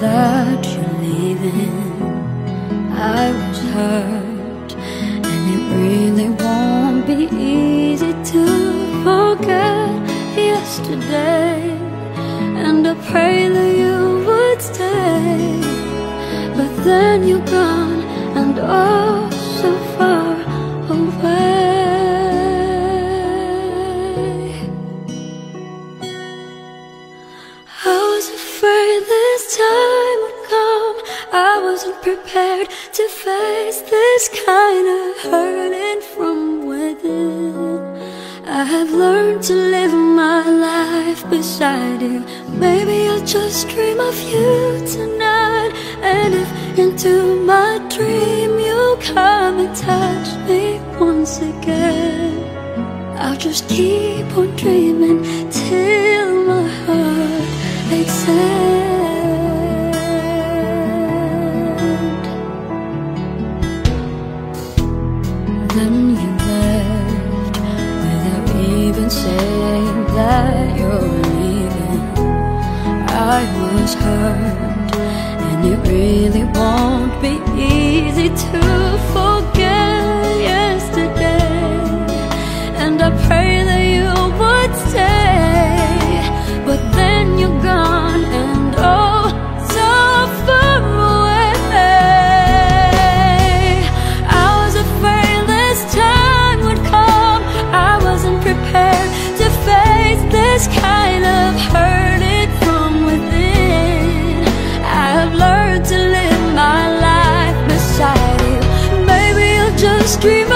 that you're leaving. I was hurt, and it really won't be easy to forget yesterday. And I pray that you would stay, but then you go. prepared to face this kind of hurting from within. I have learned to live my life beside you. Maybe I'll just dream of you tonight. And if into my dream you come and touch me once again I'll just keep on dreaming till my heart aches. is hard and it really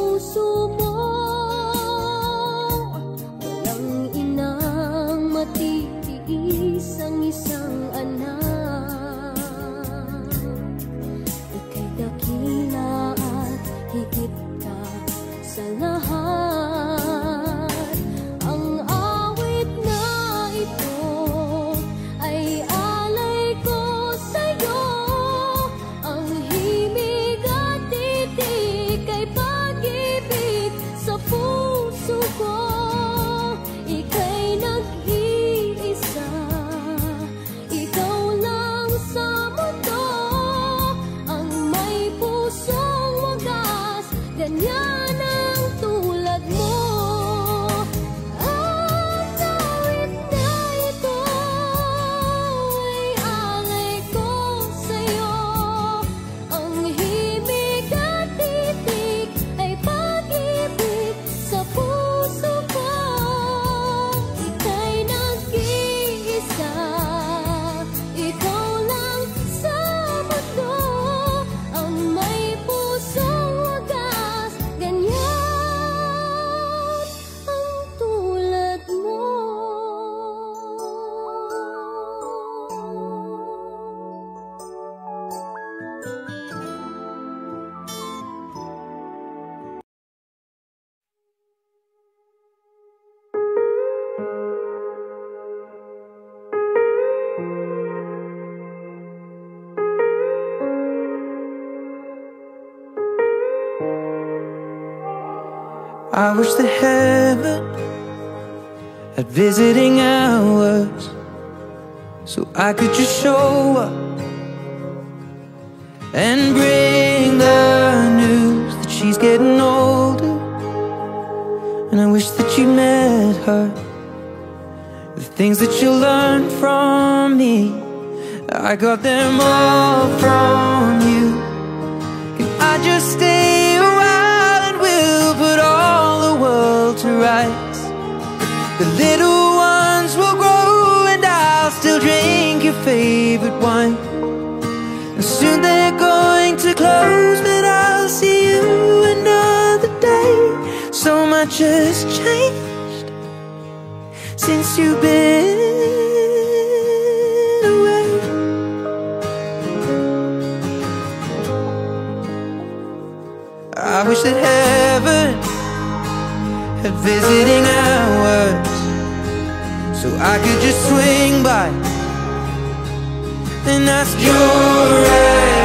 不诉 I wish that heaven had visiting hours so I could just show up and bring the news that she's getting older. And I wish that you met her. The things that you learned from me, I got them all from you. The little ones will grow and I'll still drink your favorite wine. And soon they're going to close, but I'll see you another day. So much has changed since you've been away. I wish that heaven had visiting hours so I could just swing by and ask your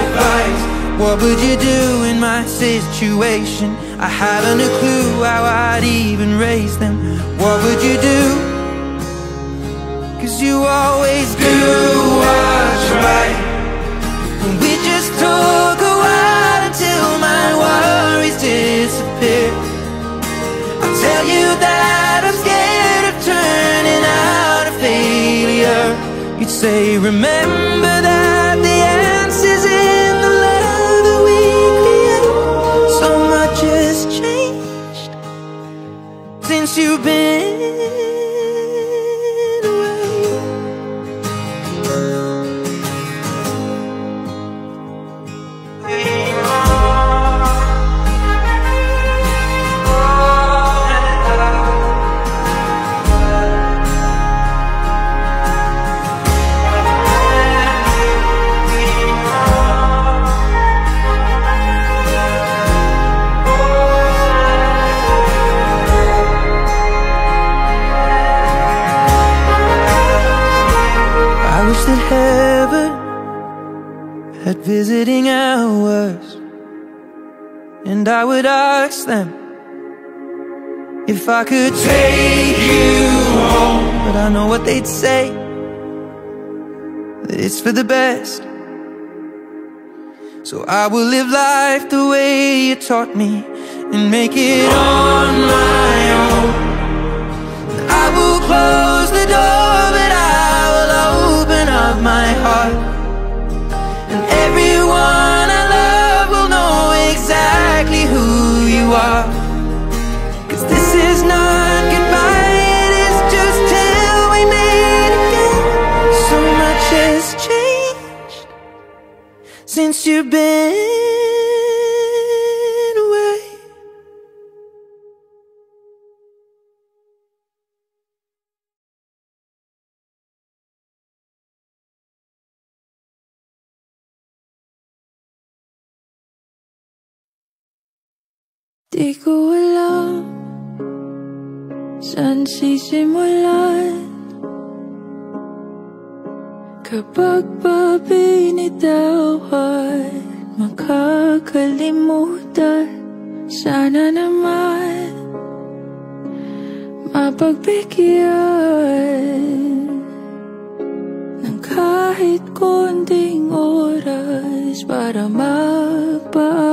advice. What would you do in my situation? I haven't a clue how I'd even raise them. What would you do? Cause you always do what's right. And we just took a while until my worries disappear. You that I'm scared of turning out a failure. You'd say, remember that the answer's in the love that we create. So much has changed since you've been If I could take you home But I know what they'd say That it's for the best So I will live life the way you taught me And make it on my own I will close the door, but I will open up my heart. And everyone I love will know exactly who you are. You've been away. Di ko alam Saan sisimulan Kapag pa binitawan Makakalimutan. Sana naman Mapagbigyan Ng kahit konting oras Para magpaalam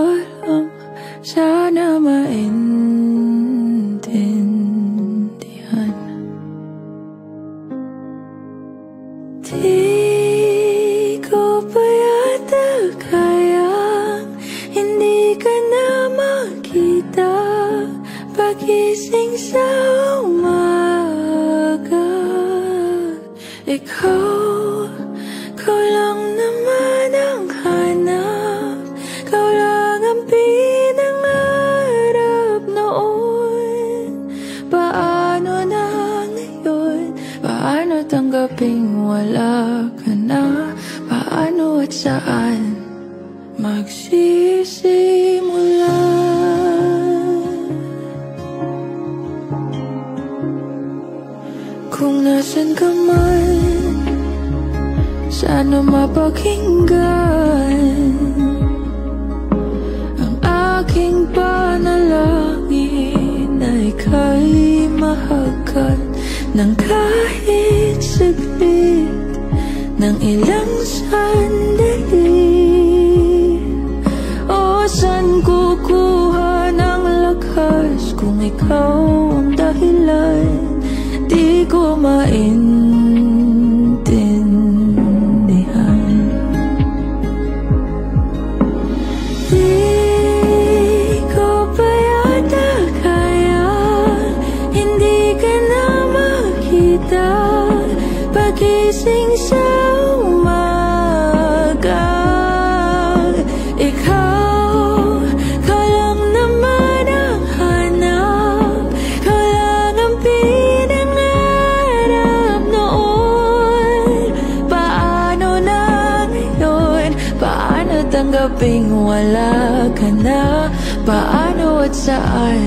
saan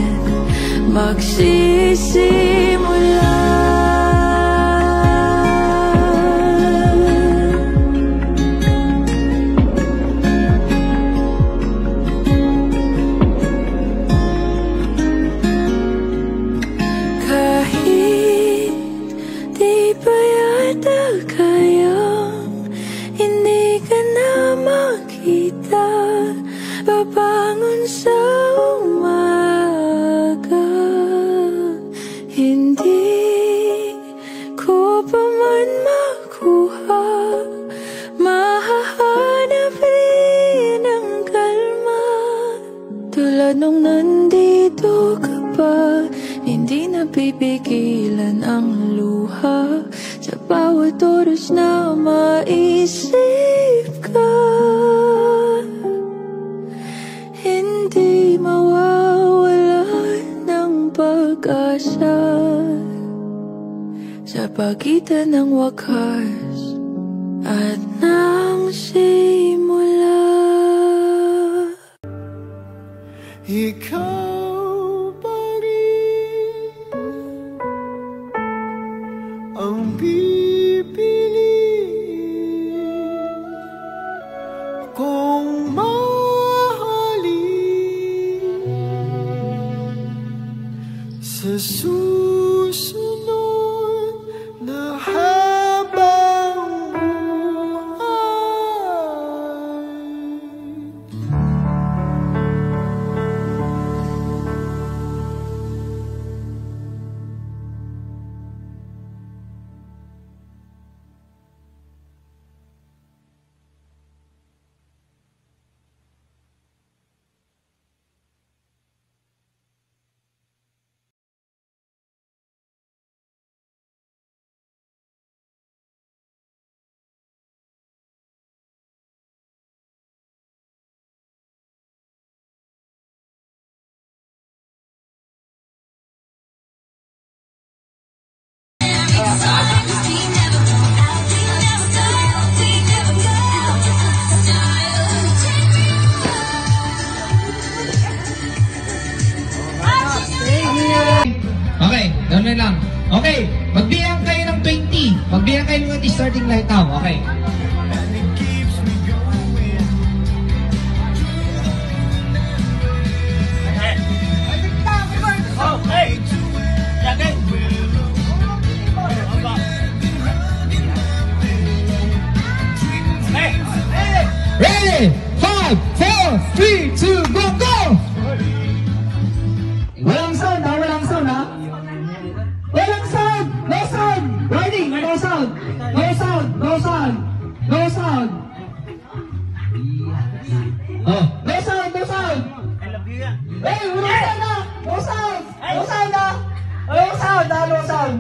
magsisisi? Ikaw Ready? Five, four, three, two, go, go! Warning! No sound! No sound! No sound! No sound! Oh, no sound! No sound! Hey, walang sound! No sound! No sound ha! No sound ha! No sound!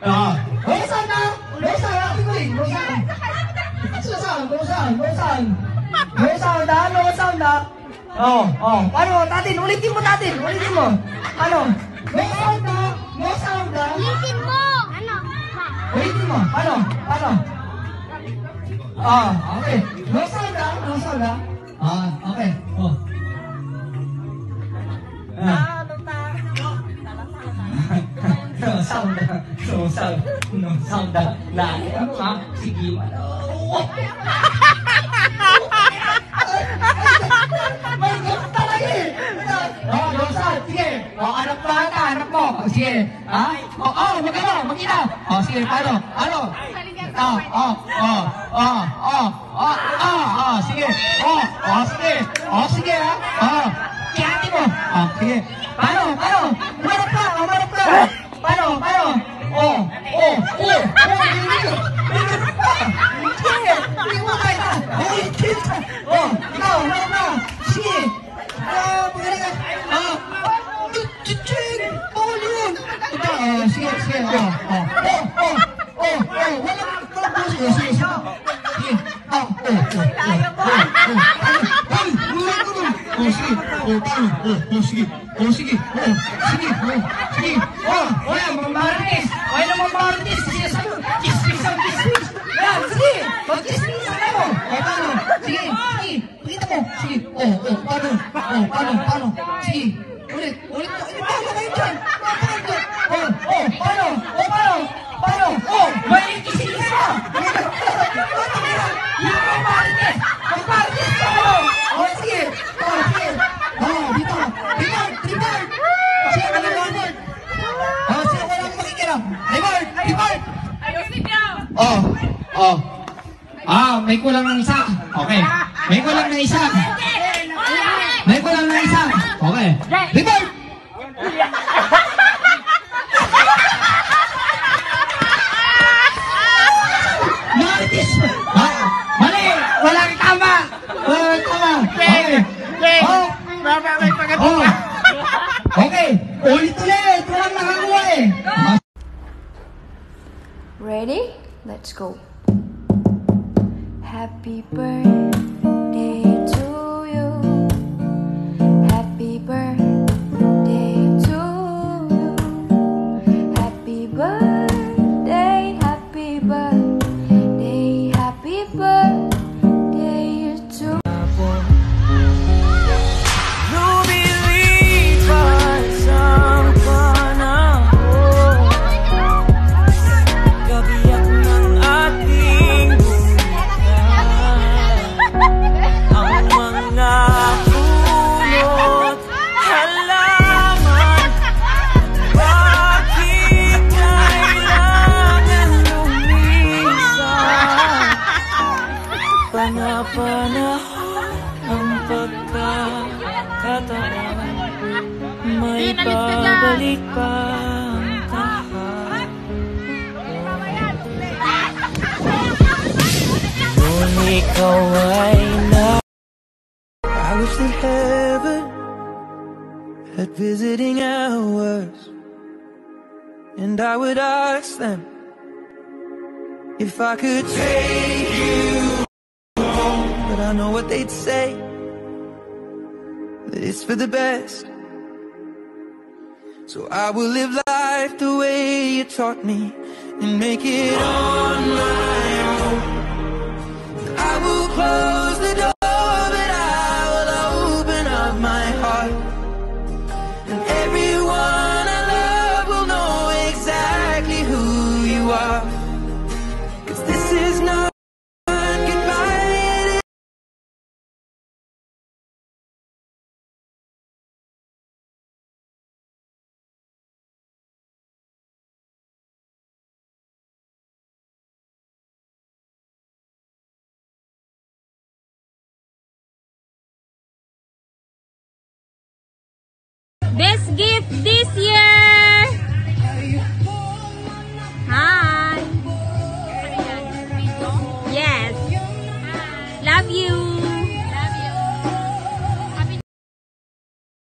Ah, no sound ha! No sound ha! Tingling! No sound! No sound! No sound! No sound! No sound ha! No sound ha! Oh, oh. Paano? Tatin, ulitin mo tatin. Ulitin mo. Ano? No sound na. 我上的，微信么？啊，微信么？啊，啊。啊，OK，我扫的，我扫的，啊，OK，哦。啊，的，扫的，弄扫的，拿的吗？手机吗？Ka, anak mo. O, sige. Ha? O, oh, magano, magina. O, sige, paano? Ano? O, o, o, o, o, o, o, o, sige. O, o, sige. O, sige, ha? O, kiyati mo. O, sige. Oh, paano? Oh, oh, sige, oh, sige, oh, sige, oh, sige. Oh, wala, mga marites. Wala na mga marites. Sige, sabi, kismis ang kismis. Yan, sige, mag-kismis ka mo. Eh, paano? Sige, sige, pakita mo. Sige, oh, oh, paano? Oh, paano, paano? Sige, ulit, ulit. Ulit, paano kayo dyan? Paano dyan? Oh, oh, paano? Oh, paano? Paano? Oh, may kismis ka. Paano kaya? Yung mga marites. Mag-marites ka mo. Oh, sige, oh, sige. Oh, dito. Reward, reward. Sige, ano reward? Oh, sige, wala akong makikiram. Reward, reward. Oh, oh. Ah, may kulang ng isa. If I could take you home. But I know what they'd say That it's for the best. So I will live life the way you taught me And make it on Gift this year!